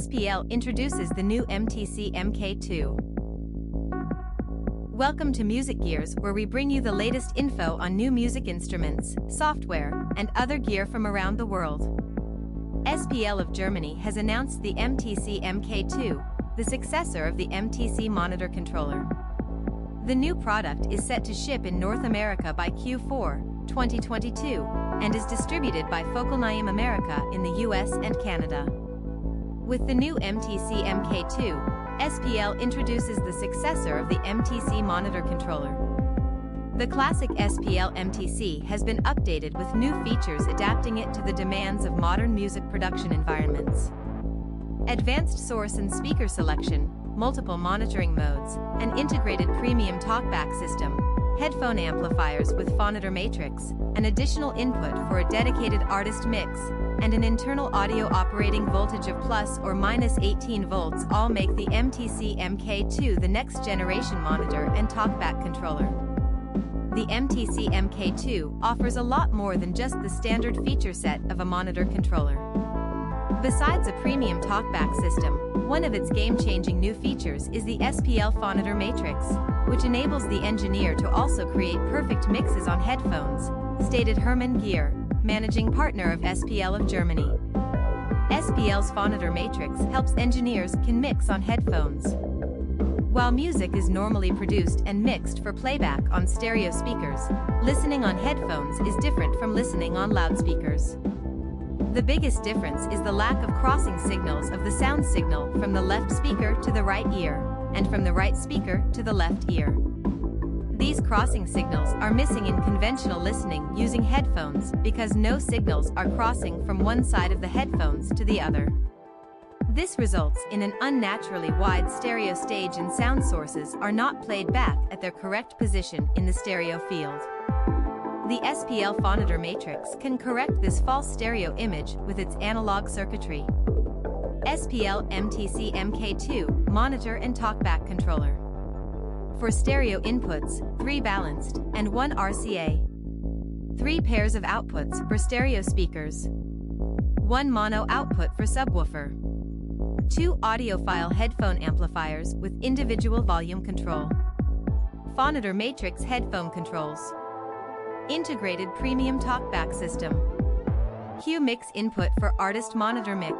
SPL introduces the new MTC MK2. Welcome to MusicGearz, where we bring you the latest info on new music instruments, software, and other gear from around the world. SPL of Germany has announced the MTC MK2, the successor of the MTC monitor controller. The new product is set to ship in North America by Q4 2022 and is distributed by Focal-Naim America in the US and Canada. With the new MTC MK2, SPL introduces the successor of the MTC monitor controller. The classic SPL MTC has been updated with new features adapting it to the demands of modern music production environments. Advanced source and speaker selection, multiple monitoring modes, an integrated premium talkback system, headphone amplifiers with Phonitor Matrix, an additional input for a dedicated artist mix, and an internal audio operating voltage of plus or minus 18 volts all make the MTC MK2 the next generation monitor and talkback controller. The MTC MK2 offers a lot more than just the standard feature set of a monitor controller. Besides a premium talkback system, one of its game-changing new features is the SPL Phonitor Matrix, which enables the engineer to also create perfect mixes on headphones, stated Hermann Gier, managing partner of SPL of Germany. SPL's Phonitor Matrix helps engineers can mix on headphones. While music is normally produced and mixed for playback on stereo speakers, listening on headphones is different from listening on loudspeakers. The biggest difference is the lack of crossing signals of the sound signal from the left speaker to the right ear, and from the right speaker to the left ear. These crossing signals are missing in conventional listening using headphones because no signals are crossing from one side of the headphones to the other. This results in an unnaturally wide stereo stage and sound sources are not played back at their correct position in the stereo field. The SPL Phonitor Matrix can correct this false stereo image with its analog circuitry. SPL MTC MK2 Monitor and Talkback Controller four stereo inputs, 3 balanced, and 1 RCA. 3 pairs of outputs for stereo speakers. 1 mono output for subwoofer. 2 audiophile headphone amplifiers with individual volume control. Phonitor Matrix headphone controls. Integrated premium talkback system. Q-Mix input for artist monitor mix.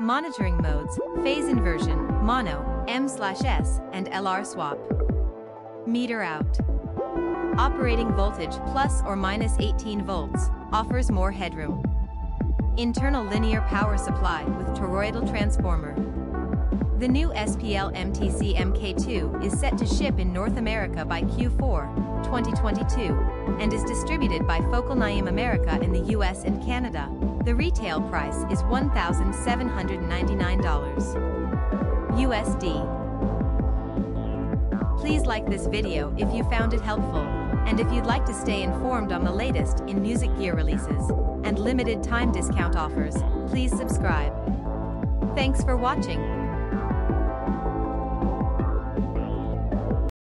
Monitoring modes, phase inversion, mono, M/S, and LR swap. Meter out. Operating voltage plus or minus 18 volts, offers more headroom. Internal linear power supply with toroidal transformer. The new SPL MTC MK2 is set to ship in North America by Q4 2022 and is distributed by Focal-Naim America in the US and Canada. The retail price is $1,799 USD. Please like this video if you found it helpful, and if you'd like to stay informed on the latest in music gear releases and limited time discount offers, please subscribe. Thanks for watching.